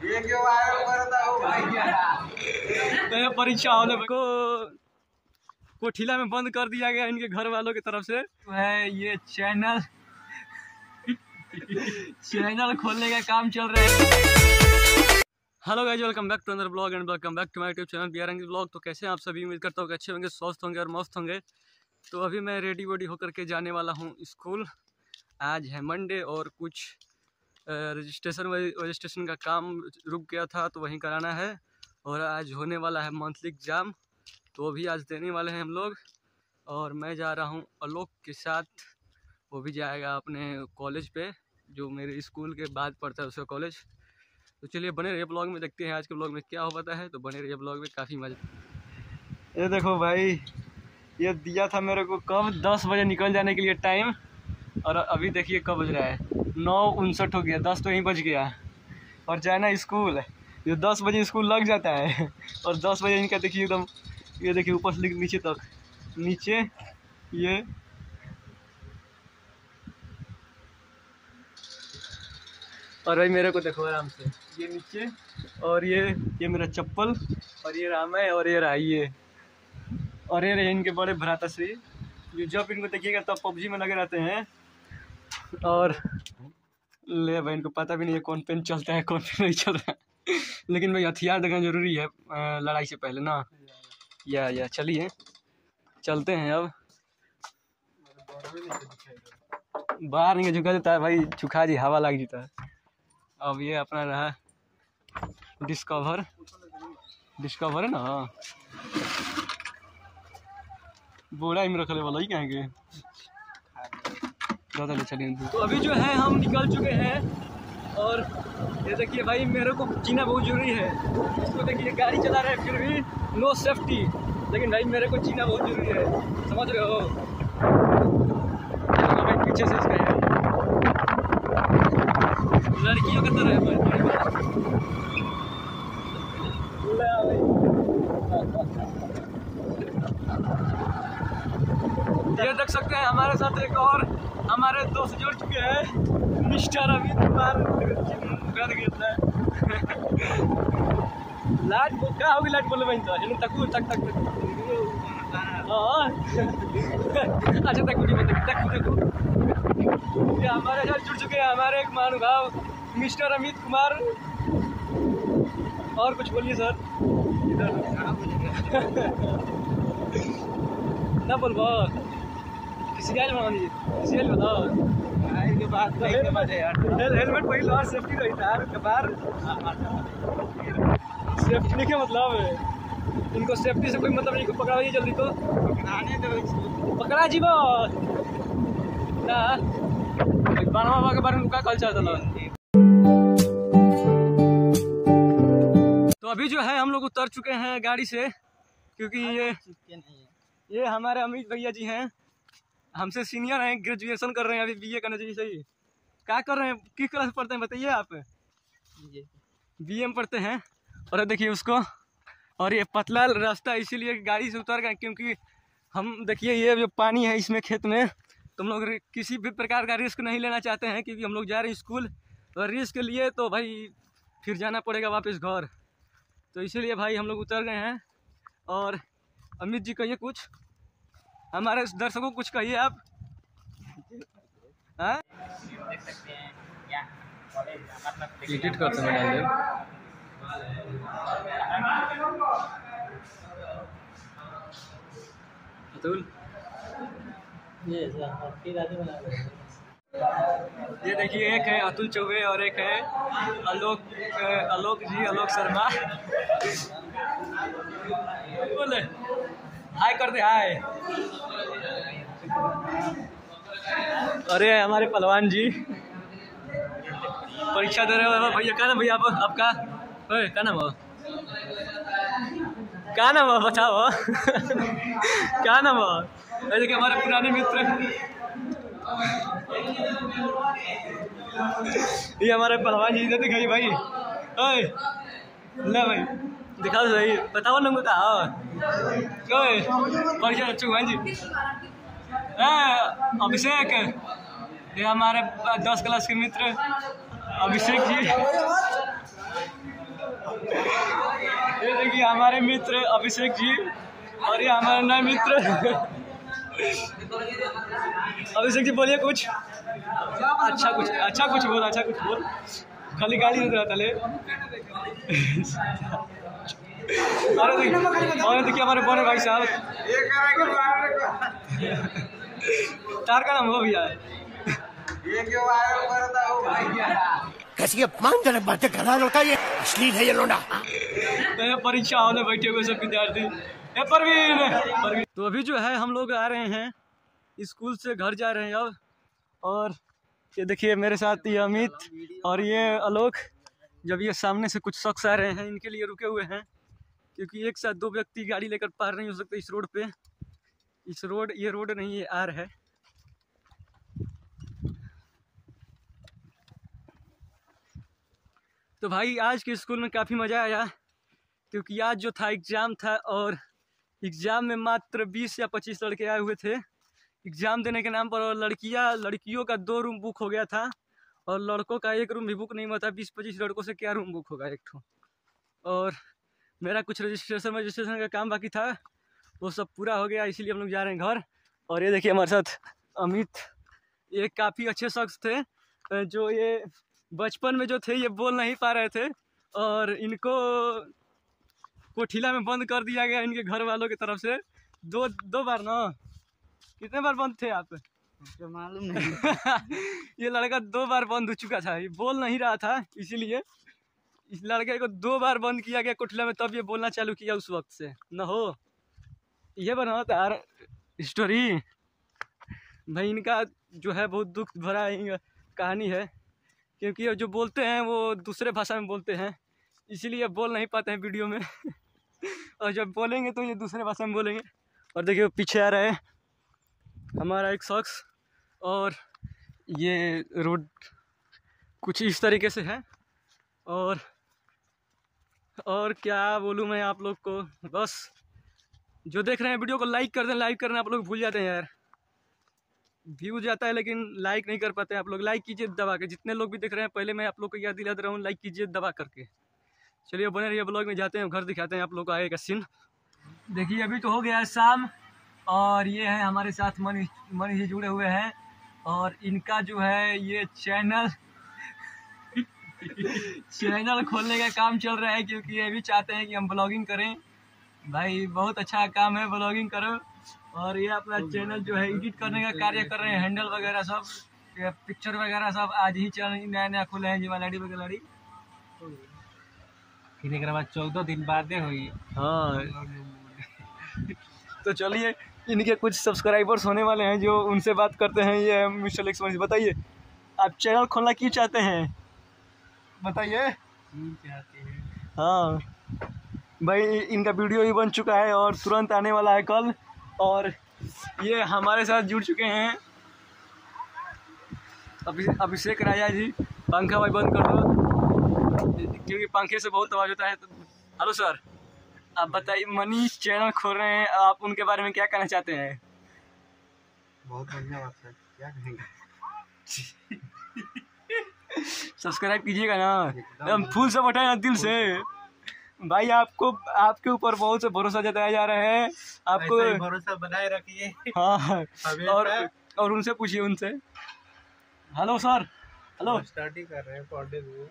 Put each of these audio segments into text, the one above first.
तो ये परीक्षा होने को कोठिला में बंद कर दिया गया इनके घर वालों की तरफ़ से। तो है ये चैनल। चैनल खोलने का काम चल रहा है। Hello guys welcome back to another vlog and welcome back to my YouTube channel बिहारंगी vlog तो कैसे हैं आप सभी? उम्मीद करता हूँ कि अच्छे होंगे स्वस्थ होंगे और मस्त होंगे। तो अभी मैं रेडी वेडी होकर के जाने वाला हूँ स्कूल। आज है मंडे और कुछ रजिस्ट्रेशन रजिस्ट्रेशन का काम रुक गया था तो वहीं कराना है। और आज होने वाला है मंथली एग्ज़ाम तो भी आज देने वाले हैं हम लोग। और मैं जा रहा हूँ आलोक के साथ। वो भी जाएगा अपने कॉलेज पे, जो मेरे स्कूल के बाद पड़ता है उसका कॉलेज तो चलिए, बने रहिए ब्लॉग में, देखते हैं आज के ब्लॉग में क्या हो पाता है। तो बने रहिए ब्लॉग में, काफ़ी मज़ा। ये देखो भाई, ये दिया था मेरे को कब? दस बजे निकल जाने के लिए टाइम और अभी देखिए कब बज रहा है। नौ उनसठ हो गया, दस तो यहीं बज गया। और जाना स्कूल। ये दस बजे स्कूल लग जाता है। और दस बजे इनका देखिए एकदम, ये देखिए ऊपर से नीचे तक। नीचे, ये। और भाई मेरे को देखो आराम से। ये नीचे, और ये ये मेरा चप्पल, और ये राम है, और ये रहा ये और ये रहे इनके बड़े भ्राता श्री। जो जब इनको देखिएगा तब पबजी में लगे रहते हैं। और ले भाई, इनको पता भी नहीं है कौन पेन चलता है, कौन पेन नहीं चल रहा है। लेकिन भाई, हथियार देखना ज़रूरी है लड़ाई से पहले ना। या या, चलिए, चलते हैं अब। बाहर नहीं झुका देता है भाई, झुका जी, हवा लग जाता है। अब ये अपना रहा डिस्कवर। डिस्कवर है ना बोरा में रखने वाला ही कहेंगे ज़्यादा ले चलिए तो अभी जो है, हम निकल चुके हैं और ये देखिए भाई, मेरे को जीना बहुत ज़रूरी है। इसको देखिए, गाड़ी चला रहे हैं फिर भी नो सेफ्टी लेकिन भाई, मेरे को जीना बहुत ज़रूरी है। समझ रहे हो? भाई, पीछे से इसका है लड़कियों की तरह है ये देख सकते हैं, हमारे साथ एक और हमारे दोस्त जुड़ चुके हैं। मिस्टर अमित कुमार कर गया लाइट क्या होगी लाइट बोले बहन तो? हेलो तक तक तक हाँ। अच्छा तक तक तक देखो ये हमारे साथ जुड़ चुके हैं हमारे एक महानुभाव मिस्टर अमित कुमार। और कुछ बोलिए सर। इधर ना बोलबो सीरियल बना दीजिए। सीरियल बताओ के बाद के हेलमेट पहले और सेफ्टी रही यार कबार। सेफ्टी के मतलब है। इनको सेफ्टी से कोई मतलब नहीं पकड़ाइए जल्दी तो। पकड़ाने दो पकड़ा जीवो ना। के बारे में क्या कल्चर था। तो अभी जो है हम लोग उतर चुके हैं गाड़ी से क्योंकि ये ये हमारे अमित भैया जी हैं। हमसे सीनियर हैं ग्रेजुएशन कर रहे हैं अभी बीए करना चाहिए सही? क्या कर रहे हैं? किस क्लास पढ़ते हैं बताइए आप? बी एम पढ़ते हैं। और देखिए उसको। और ये पतला रास्ता इसीलिए गाड़ी से उतर गए क्योंकि हम देखिए ये जो पानी है इसमें खेत में तुम लोग किसी भी प्रकार का रिस्क नहीं लेना चाहते हैं क्योंकि हम लोग जा रहे हैं स्कूल और रिस्क लिए तो भाई फिर जाना पड़ेगा वापस घर। तो इसीलिए भाई हम लोग उतर गए हैं। और अमित जी कहिए कुछ। हमारे दर्शकों को कुछ कहिए आप। एडिट करते हैं अतुल? ये देखिए एक है अतुल चौबे और एक है आलोक आलोक जी आलोक शर्मा। बोले। हाय कर दे, हाय। अरे, हमारे पहलवान जी। परीक्षा दे रहे हो भैया, क्या नाम भैया आप आपका? क्या नाम हो? क्या नाम हो, बताओ। क्या नाम हो? देखिए, हमारे पुराने मित्र। ये हमारे पहलवान जी इधर दिखाइए भाई। ओए, ले भाई। दिखा दो सही, बताओ नंबर का ओए परिचय चौहान जी। अभिषेक, ये हमारे दस क्लास के मित्र, अभिषेक जी। कि हमारे मित्र अभिषेक जी और ये हमारे नए मित्र। अभिषेक जी, बोलिए कुछ। अच्छा कुछ अच्छा कुछ बोल अच्छा कुछ बोल। खाली गाड़ी नहीं रहा तले अरे देखिए और देखिए हमारे बड़े भाई साहब? को- तार का नाम हो भैया ये क्यों वायरल करता हो भैया? कैसी अपमानजनक बातें कर रहा लड़का ये? अश्लील है ये लोडा तो ये परीक्षा होने बैठे हुए सब विद्यार्थी। परवीन! तो अभी जो है हम लोग आ रहे हैं स्कूल से घर जा रहे हैं अब। और ये देखिए मेरे साथ ये अमित और ये आलोक जब ये सामने से कुछ शख्स आ रहे हैं इनके लिए रुके हुए हैं। क्योंकि एक साथ दो व्यक्ति गाड़ी लेकर पार नहीं हो सकते इस रोड पे। इस रोड, ये रोड नहीं, ये आर है। तो भाई, आज के स्कूल में काफ़ी मज़ा आया, क्योंकि आज जो था, एग्ज़ाम था और एग्ज़ाम में मात्र बीस या पच्चीस लड़के आए हुए थे। एग्ज़ाम देने के नाम पर और लड़कियाँ, लड़कियों का दो रूम बुक हो गया था और लड़कों का एक रूम भी बुक नहीं हुआ था। बीस पच्चीस लड़कों से क्या रूम बुक होगा एक ठो? और मेरा कुछ रजिस्ट्रेशन रजिस्ट्रेशन का काम बाकी था। वो सब पूरा हो गया इसीलिए हम लोग जा रहे हैं घर। और ये देखिए हमारे साथ अमित ये काफ़ी अच्छे शख्स थे। जो ये बचपन में जो थे ये बोल नहीं पा रहे थे। और इनको कोठिला में बंद कर दिया गया इनके घर वालों की तरफ़ से। दो दो बार ना? कितने बार बंद थे आप? मालूम नहीं। ये लड़का दो बार बंद हो चुका था। ये बोल नहीं रहा था इसीलिए इस लड़के को दो बार बंद किया गया कोठिला में, तब ये बोलना चालू किया उस वक्त से। न हो। ये बना तार स्टोरी भाई, इनका जो है, बहुत दुख भरा कहानी है। क्योंकि जो बोलते हैं, वो दूसरे भाषा में बोलते हैं। इसीलिए बोल नहीं पाते हैं वीडियो में। और जब बोलेंगे तो ये दूसरे भाषा में बोलेंगे। और देखिए, वो पीछे आ रहा है। हमारा एक शख्स और ये रोड कुछ इस तरीके से है। और और क्या बोलूँ मैं आप लोग को? बस, जो देख रहे हैं वीडियो को लाइक कर दें लाइक करना आप लोग भूल जाते हैं यार। व्यू जाता है लेकिन लाइक नहीं कर पाते आप लोग। लाइक कीजिए दबा के। जितने लोग भी देख रहे हैं, पहले मैं आप लोग को याद दिला दे रहा हूँ लाइक कीजिए दबा करके। चलिए, बने रहिए ब्लॉग में, जाते हैं, घर दिखाते हैं आप लोग को आगे का सीन देखिए, अभी तो हो गया है शाम, और ये है हमारे साथ मनीष मनीष जुड़े हुए हैं, और इनका जो है ये चैनल चैनल खोलने का काम चल रहा है क्योंकि ये भी चाहते हैं कि हम ब्लॉगिंग करें। भाई बहुत अच्छा काम है ब्लॉगिंग करो। और ये अपना चैनल जो है एडिट करने का कार्य कर रहे हैं हैंडल वगैरह सब पिक्चर वगैरह सब आज ही चैनल नया नया खुले हैं जीवा लाडी वगैरह फिर एक बाद चौदह दिन बाद हुई। हाँ। तो चलिए इनके कुछ सब्सक्राइबर्स होने वाले हैं जो उनसे बात करते हैं ये मिस्टर लक्ष्मण जी बताइए आप चैनल खोलना क्यों चाहते हैं? बताइए। हाँ। भाई इनका वीडियो भी बन चुका है और तुरंत आने वाला है कल। और ये हमारे साथ जुड़ चुके हैं। अभि अभिषेक राजा जी पंखा भाई बंद कर दो। क्योंकि पंखे से बहुत आवाज़ होता है तो हेलो सर। आप बताइए मनीष चैनल खोल रहे हैं आप उनके बारे में क्या कहना चाहते हैं? बहुत बढ़िया बात है क्या कहेंगे? सब्सक्राइब कीजिएगा ना। एकदम फुल सपोर्ट है ना दिल से। भाई आपको आपके ऊपर बहुत से भरोसा जताया जा रहा है। आपको भरोसा बनाए रखिए। हाँ। और और उनसे पूछिए उनसे। Hello sir. हेलो। स्टडी कर रहे हैं कॉलेज में।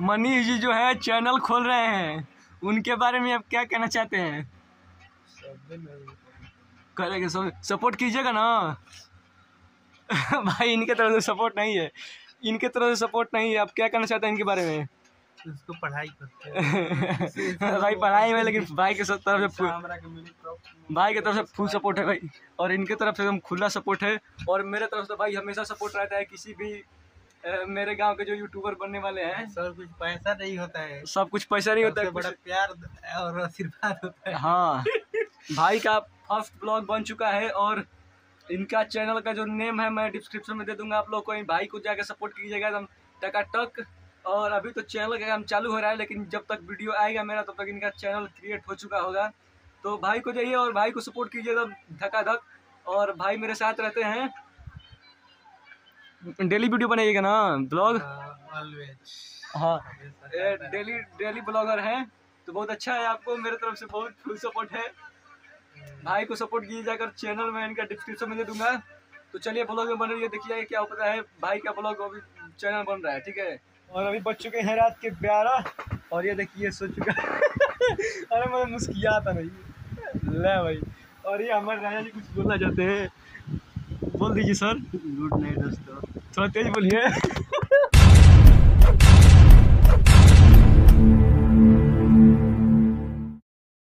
मनीष जी जो है चैनल खोल रहे हैं। उनके बारे में आप क्या कहना चाहते हैं। सब सपोर्ट कीजिएगा ना। भाई इनके तरफ़ से सपोर्ट नहीं है। इनके तरफ़ से सपोर्ट नहीं है। आप क्या कहना चाहते हैं इनके बारे में? उसको पढ़ाई करते भाई पढ़ाई में लेकिन भाई के तरफ़ से भाई की तरफ़ से फुल सपोर्ट है भाई। और इनके तरफ़ से एकदम खुला सपोर्ट है। और मेरे तरफ़ से भाई हमेशा सपोर्ट रहता है किसी भी मेरे गाँव के जो यूट्यूबर बनने वाले हैं। सब कुछ पैसा नहीं होता है। सब कुछ पैसा नहीं होता है बड़ा प्यार और आशीर्वाद होता है। हाँ। भाई का फ़र्स्ट ब्लॉग बन चुका है और इनका चैनल का जो नेम है मैं डिस्क्रिप्शन में दे दूँगा आप लोग को। इन भाई को जाकर सपोर्ट कीजिएगा एकदम टकाटक और अभी तो चैनल का काम चालू हो रहा है लेकिन जब तक वीडियो आएगा मेरा तब तो तक इनका चैनल क्रिएट हो चुका होगा। तो भाई को जाइए और भाई को सपोर्ट कीजिए एकदम धकाधक और भाई मेरे साथ रहते हैं। डेली वीडियो बनाइएगा ना ब्लॉग? ऑलवेज हाँ। डेली डेली ब्लॉगर हैं तो बहुत अच्छा है आपको मेरे तरफ़ से बहुत फुल सपोर्ट है। भाई को सपोर्ट किए जाकर चैनल में इनका डिस्क्रिप्शन में दे दूँगा। तो चलिए ब्लॉग में बन रही है देखिए क्या होता है। भाई का ब्लॉग अभी चैनल बन रहा है ठीक है? और अभी बच चुके हैं रात के ग्यारह और ये देखिए सो चुका अरे मैं मुस्कियाता नहीं ले भाई और ये हमारे राजा जी कुछ बोलना चाहते हैं। बोल दीजिए सर। गुड नाइट दोस्तों। थोड़ा तेज बोलिए।